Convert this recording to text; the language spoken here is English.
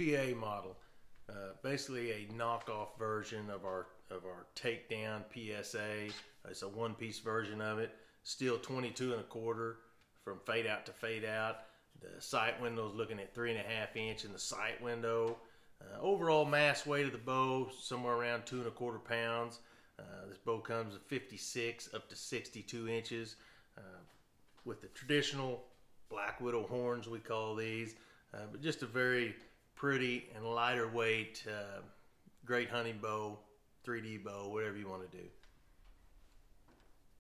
PA model. Uh, basically a knockoff version of our of our takedown PSA. It's a one piece version of it. Still 22 and a quarter from fade out to fade out. The sight window is looking at three and a half inch in the sight window. Uh, overall mass weight of the bow somewhere around two and a quarter pounds. Uh, this bow comes at 56 up to 62 inches uh, with the traditional black widow horns we call these, uh, but just a very pretty and lighter weight, uh, great hunting bow, 3D bow, whatever you want to do.